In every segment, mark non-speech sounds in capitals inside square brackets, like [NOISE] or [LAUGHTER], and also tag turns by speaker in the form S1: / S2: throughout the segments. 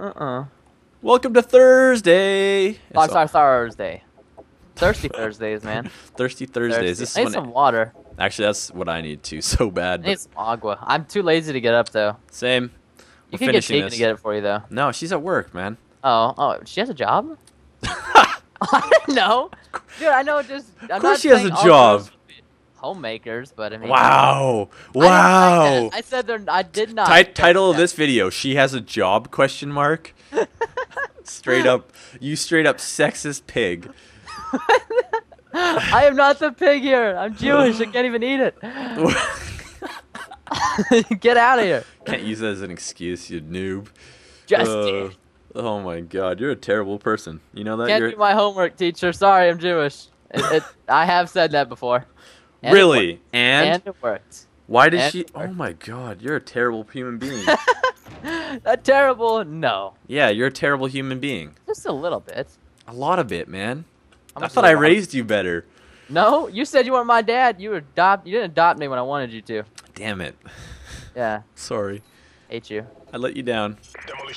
S1: uh.
S2: Welcome to Thursday.
S1: Oh,
S2: It's
S1: sorry, Thursday. Thirsty Thursdays, man. [LAUGHS]
S2: Thirsty Thursdays.
S1: Thirsty.
S2: This
S1: I need some water.
S2: actually that's what I need too [LAUGHS] so bad.
S1: I need some agua. I'm too lazy to get up though.
S2: same.
S1: You
S2: We're
S1: can get
S2: finishing
S1: Tegan to get it for you though.
S2: No, she's at work, man.
S1: Oh, oh, she has a job? [LAUGHS] I know. Dude, I know just. I'm
S2: Of course
S1: not
S2: she has a job.
S1: be Homemakers, but I mean.
S2: Wow!
S1: I
S2: Wow!
S1: that. I said they're. I did not. Say
S2: title of this video: She has a job? Question mark. [LAUGHS] straight up, you straight up sexist pig. [LAUGHS]
S1: I am not the pig here. I'm Jewish. I can't even eat it. [LAUGHS] Get out of here.
S2: Can't use that as an excuse, you noob.
S1: Justin.
S2: Uh, oh my god, you're a terrible person. You know that?
S1: Can't
S2: you're
S1: do my homework, teacher. Sorry, I'm Jewish. It, it, I have said that before. And
S2: really?
S1: worked.
S2: And,
S1: And it worked.
S2: why did
S1: and
S2: she? Oh my god, you're a terrible human being. [LAUGHS]
S1: That terrible? No.
S2: yeah, you're a terrible human being.
S1: Just a little bit.
S2: A lot of it, man.
S1: How
S2: I thought
S1: is
S2: I
S1: a lot?
S2: raised you better.
S1: No, you said you weren't my dad. You adopt. You didn't adopt me when I wanted you to.
S2: Damn it.
S1: Yeah, [LAUGHS]
S2: Sorry,
S1: hate you.
S2: I let you down.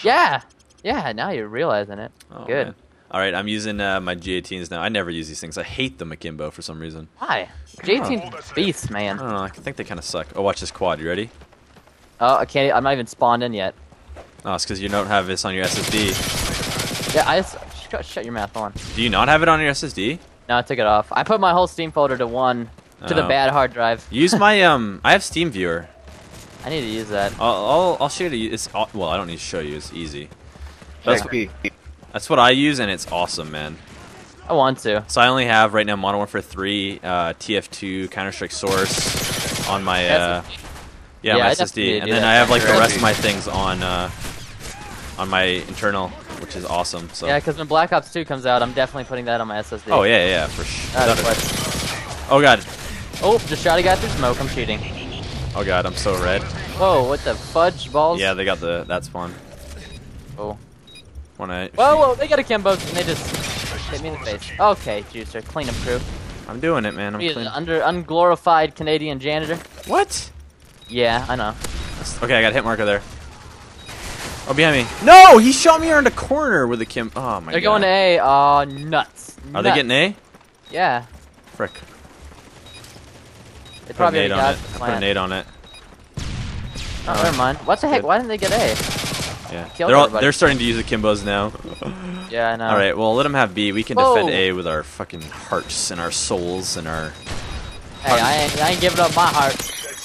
S1: Yeah, yeah. Now you're realizing it.
S2: Oh,
S1: Good.
S2: man. All right, I'm using uh, my G18s now. I never use these things. I hate them akimbo for some reason.
S1: Why? G18
S2: beasts,
S1: man.
S2: I don't know. I think they kind of suck. Oh, watch this quad. You ready?
S1: Oh, I can't. I'm not even spawned in yet.
S2: Oh, it's because you don't have this on your SSD.
S1: Yeah, I just shut, shut your mouth on.
S2: Do you not have it on your SSD?
S1: No, I took it off. I put my whole Steam folder to one to the
S2: Oh.
S1: bad hard drive.
S2: Use my [LAUGHS] um. I have Steam Viewer.
S1: I need to use that.
S2: I'll I'll, I'll show you. It's well, I don't need to show you. It's easy. That's
S3: Check B.
S2: that's what I use, and it's awesome, man.
S1: I want to.
S2: So I only have right now Modern Warfare 3, uh, TF2, Counter Strike Source on my uh,
S1: SSD.
S2: yeah,
S1: Yeah,
S2: my
S1: I
S2: SSD, and then I have like the rest of my things on uh, on my internal, which is awesome. So
S1: Yeah, because when Black Ops 2 comes out, I'm definitely putting that on my SSD.
S2: oh yeah, yeah, for sure.
S1: That is what-
S2: Oh god,
S1: Oh, just shot a guy through smoke. I'm cheating.
S2: oh god, I'm so red.
S1: Whoa, what the fudge balls?
S2: Yeah, they got the that spawn.
S1: Oh.
S2: When I
S1: Whoa, whoa, they got akimbo and they just hit me in the face. Okay, Juicer, clean up crew.
S2: I'm doing it, man. I'm
S1: He's
S2: clean.
S1: under unglorified Canadian janitor.
S2: What?
S1: Yeah, I know.
S2: Okay, I got a hit marker there. Oh, behind me. No, he shot me around a corner with a Kim. Oh my god.
S1: They're going to A. Aw, nuts.
S2: Are they getting A?
S1: Yeah.
S2: Frick.
S1: They
S2: Put a
S1: probably
S2: nade on it.
S1: the
S2: Put a nade on it.
S1: Oh, never mind. What the heck?
S2: good.
S1: Why didn't they get A?
S2: Yeah. They're all, they're starting to use the Kimbos now. [LAUGHS]
S1: Yeah, I know.
S2: All right, well, let them have B. We can
S1: Whoa.
S2: defend A with our fucking hearts and our souls and our.
S1: Hey, I ain't, I ain't giving up my heart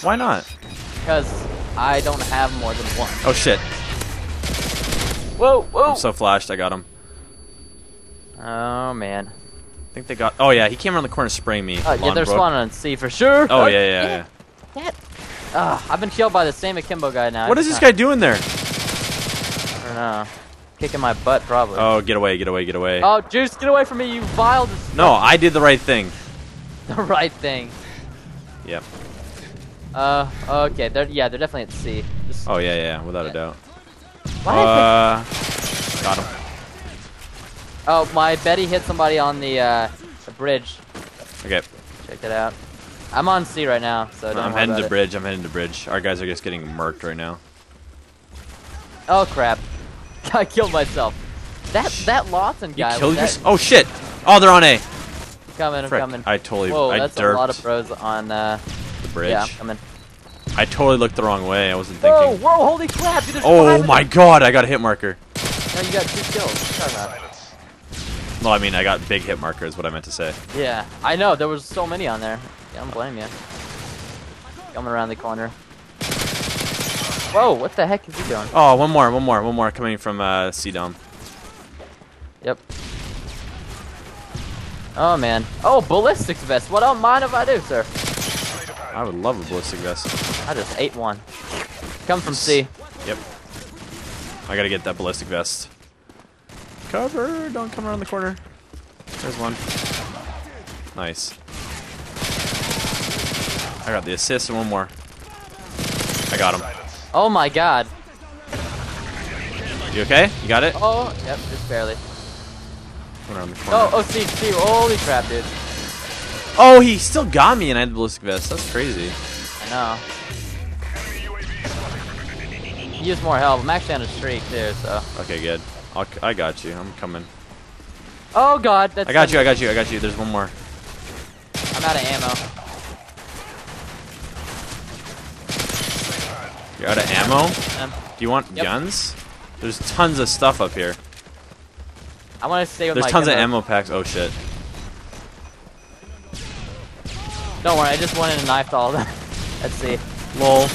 S2: Why not?
S1: because I don't have more than one.
S2: Oh shit!
S1: Whoa, whoa.
S2: I'm so flashed. I got him.
S1: oh man.
S2: I think they got. Oh yeah, he came around the corner spraying me.
S1: Oh, yeah, they're
S2: Lonbrook.
S1: spawning on C for sure.
S2: Oh yeah, yeah, yeah.
S1: That. Ah, I've been killed by the same akimbo guy now.
S2: What is this
S1: time.
S2: guy doing there?
S1: I don't know. Kicking my butt, probably.
S2: Oh, get away, get away, get away.
S1: Oh, Juice, get away from me, you vile.
S2: No, I did the right thing. [LAUGHS]
S1: The right thing.
S2: Yep.
S1: Uh, okay. They're yeah, they're definitely at C. Just,
S2: Oh yeah, yeah, without a doubt.
S1: why
S2: Uh, got him.
S1: oh, my Betty hit somebody on the uh, the bridge.
S2: Okay,
S1: Check it out. I'm on C right now, so don't
S2: I'm heading to
S1: it.
S2: bridge. I'm heading to bridge. Our guys are just getting murked right now.
S1: Oh crap! [LAUGHS] I killed myself. That that Lawson
S2: You
S1: guy.
S2: killed
S1: was
S2: yourself? Oh shit! Oh, they're on A.
S1: coming, I'm
S2: Frick.
S1: coming.
S2: I totally.
S1: Whoa,
S2: I
S1: that's
S2: derped
S1: a lot of pros on. Uh,
S2: the bridge.
S1: yeah, I'm coming.
S2: I totally looked the wrong way. I wasn't
S1: Whoa,
S2: thinking.
S1: whoa, holy crap! Dude,
S2: Oh my
S1: them.
S2: god! I got a hit marker.
S1: No, you got two kills. What are you talking about?
S2: No, I mean I got big hit marker is what I meant to say.
S1: Yeah, I know. There was so many on there. Yeah, I don't blame you. Coming around the corner. Whoa, what the heck is he doing?
S2: Oh, one more, one more, one more coming from uh, C Dom.
S1: Yep. Oh man. Oh, ballistics vest. What don't mind if I do, sir?
S2: I would love a ballistic vest.
S1: I just ate one. Come from C.
S2: Yep. I gotta get that ballistic vest. Cover! Don't come around the corner. There's one. Nice. I got the assist and one more. I got him.
S1: Oh my god.
S2: You okay? You got it?
S1: Oh, yep, just barely.
S2: Went around the corner.
S1: Oh, oh, C, C. Holy crap, dude.
S2: Oh, he still got me and I had the ballistic vest. That's crazy.
S1: I know. use more help. I'm actually on a streak too, so.
S2: Okay, good. I'll, I got you. I'm coming.
S1: Oh god, that's.
S2: I got you. I got you. I got you. There's one more.
S1: I'm out of ammo.
S2: You're out of ammo?
S1: Um,
S2: Do you want
S1: Yep.
S2: guns? There's tons of stuff up here.
S1: I want to stay with
S2: There's tons of ammo packs. Oh shit.
S1: Don't worry, I just wanted in knife knifed all of them. [LAUGHS] Let's see.
S2: Lol.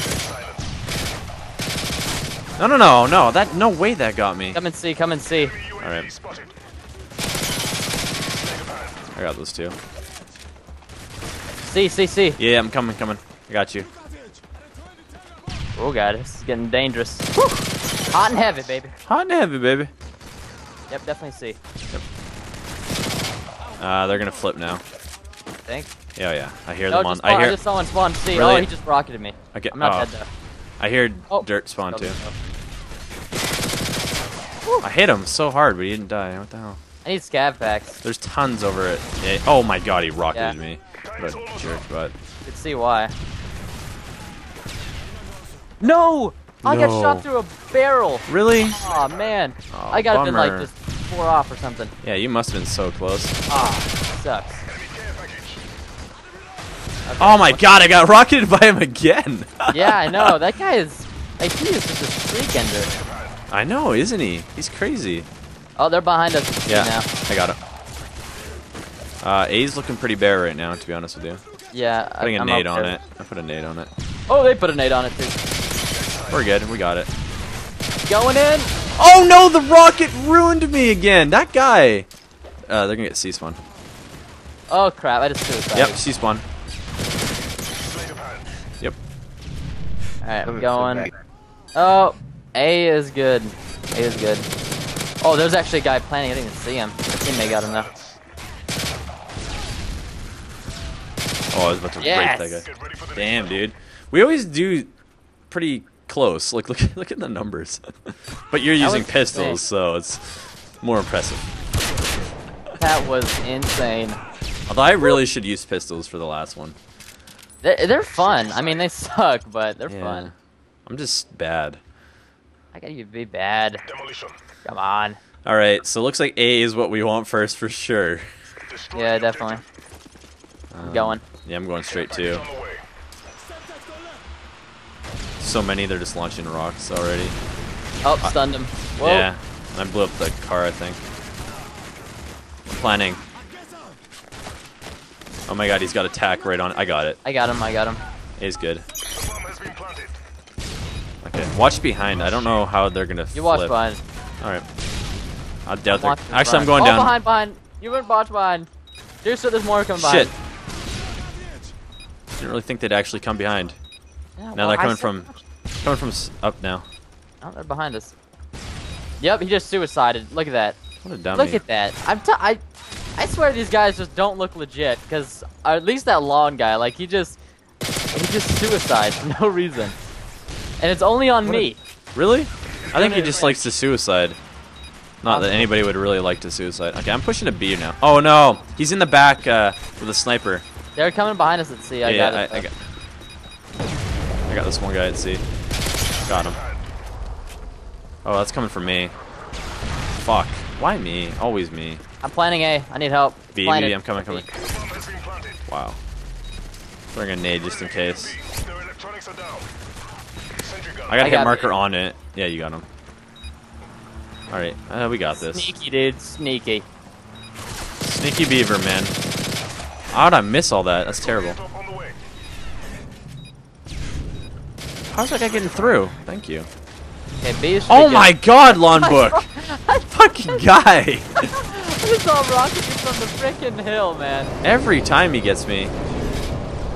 S2: No, no, no, no. That no way that got me.
S1: Come and see. Come and see.
S2: All right. I got those two.
S1: See, see, see.
S2: Yeah, I'm coming, coming. I got you.
S1: Oh god, this is getting dangerous. Whew. Hot and heavy, baby.
S2: Hot and heavy, baby.
S1: Yep, definitely see.
S2: Uh, they're gonna flip now.
S1: Think.
S2: Yeah, yeah. I hear
S1: No,
S2: them on. I
S1: spawn, I
S2: hear.
S1: just saw one spawn. See.
S2: Really?
S1: Oh, he just rocketed me.
S2: Okay.
S1: I'm not
S2: oh,
S1: dead though.
S2: I hear
S1: Oh.
S2: dirt spawn too.
S1: Oh.
S2: I hit him so hard, but he didn't die. What the hell?
S1: I need scav packs.
S2: There's tons over it. Yeah. Oh my god, he rocketed
S1: Yeah.
S2: me. What a jerk, but.
S1: You can see why. No! I got
S2: No.
S1: shot through a barrel.
S2: Really?
S1: Oh man. I got to been like
S2: bummer.
S1: just four off or something.
S2: Yeah, you must have been so close.
S1: Ah, sucks. Okay,
S2: Oh my god, I got rocketed [LAUGHS] by him again.
S1: yeah, I know. [LAUGHS] That guy is. Like, he is just a streak ender.
S2: I know, isn't he? He's crazy.
S1: Oh, they're behind us
S2: Yeah,
S1: now.
S2: I got him. Uh, A's looking pretty bare right now, to be honest with you.
S1: Yeah, I-
S2: Putting a
S1: I'm putting a
S2: nade
S1: up
S2: on
S1: there.
S2: it. I put a nade on it.
S1: Oh, they put a nade on it too.
S2: We're good. We got it.
S1: Going in.
S2: Oh no, the rocket ruined me again. That guy. Uh, they're gonna get C spawn.
S1: Oh crap! I just suicided.
S2: Yep, C spawn. Yep.
S1: All right, I'm going. Oh, A is good. A is good. Oh, there's actually a guy planning. I didn't even see him. My teammate got him though.
S2: Oh, I was about to
S1: Yes.
S2: rape that guy. Damn, dude. We always do pretty close. Like, look, [LAUGHS] look at the numbers. [LAUGHS] but you're using
S1: was
S2: pistols,
S1: insane.
S2: so it's more impressive.
S1: That was insane.
S2: Although I really should use pistols for the last one.
S1: They're, they're fun. I mean, they suck, but they're
S2: Yeah.
S1: fun.
S2: I'm just bad.
S1: I gotta you be bad. Demolition. Come on.
S2: All right, so it looks like A is what we want first for sure.
S1: Yeah, definitely. I'm
S2: Um,
S1: going.
S2: Yeah, I'm going straight too. So many, they're just launching rocks already.
S1: Oh, stunned him. Whoa.
S2: Yeah, and I blew up the car, I think. I'm planning. Oh my god, he's got attack right on it. I got it.
S1: I got him. I got him.
S2: He's good. Okay, watch behind. I don't know how they're gonna
S1: You watch
S2: flip.
S1: behind.
S2: Alright. I doubt they're...
S1: Watch in
S2: Actually, I'm going
S1: oh,
S2: down.
S1: behind, behind. You went watch behind. Dude, so there's more coming
S2: Shit.
S1: behind.
S2: Didn't really think they'd actually come behind.
S1: Yeah,
S2: Now
S1: well,
S2: they're coming from... Coming from up now.
S1: Oh, they're behind us. Yep, he just suicided. Look at that.
S2: What a dummy.
S1: Look at that. I'm t- I, I swear these guys just don't look legit. Cause at least that long guy, like he just, he just suicides for [LAUGHS] no reason, and it's only on
S2: What a-
S1: me.
S2: Really? I think he just likes to suicide. Not that anybody would really like to suicide. Okay, I'm pushing a B now. Oh no, he's in the back uh, with a sniper.
S1: They're coming behind us at sea. I
S2: yeah,
S1: got it.
S2: I, I got. I got this one guy at C. Got him. Oh, that's coming from me. Fuck. Why me? Always me.
S1: I'm planning A. I need help.
S2: B,
S1: Planted.
S2: B, I'm coming, coming. Wow. Throwing a nade just in case. I got a
S1: I
S2: hit
S1: got
S2: marker
S1: B.
S2: on it. Yeah, you got him. Alright, uh, we got this.
S1: Sneaky, dude. Sneaky.
S2: Sneaky beaver, man. How'd I miss all that? That's terrible. How's that guy getting through? Thank you.
S1: Okay, B is.
S2: Oh my god, lawn book! [LAUGHS]
S1: I
S2: Fucking guy! [LAUGHS]
S1: just saw him rocket you from the freaking hill, man.
S2: Every time he gets me.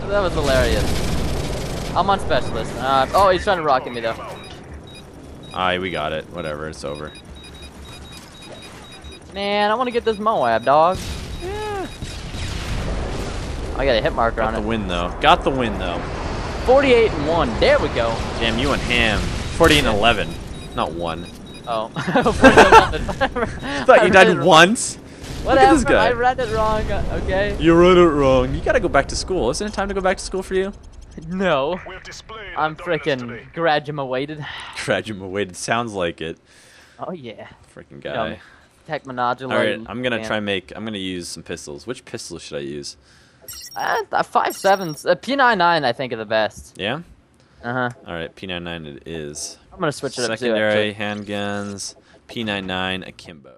S1: That was hilarious. I'm on specialist. Uh, oh, he's trying to rocket me though.
S2: Aye, we got it. Whatever, it's over.
S1: Man, I want to get this MOAB, dog.
S2: Yeah.
S1: I got a hit marker
S2: Got
S1: on
S2: the
S1: it.
S2: win though. Got the win though.
S1: 48 and 1. There we go.
S2: Damn, you and him. 40 and 11. Not one.
S1: Oh. [LAUGHS]
S2: I [LAUGHS] thought you
S1: I
S2: died
S1: read it wrong.
S2: once.
S1: Whatever.
S2: Look at this guy.
S1: I read it wrong. Okay.
S2: You read it wrong. You gotta go back to school. Isn't it time to go back to school for you?
S1: No.
S3: We've displayed
S1: I'm
S3: our dominance
S1: freaking
S3: today.
S1: graduated.
S2: Graduated. Sounds like it.
S1: Oh yeah.
S2: Freaking guy.
S1: Tech.
S2: All right, I'm gonna
S1: man.
S2: try make. I'm gonna use some pistols. Which pistols should I use?
S1: Uh, uh, five sevens. Uh, P99 I think are the best.
S2: Yeah.
S1: Uh huh.
S2: All right, P99 it is.
S1: I'm gonna switch it up too.
S2: Secondary handguns. P99 akimbo.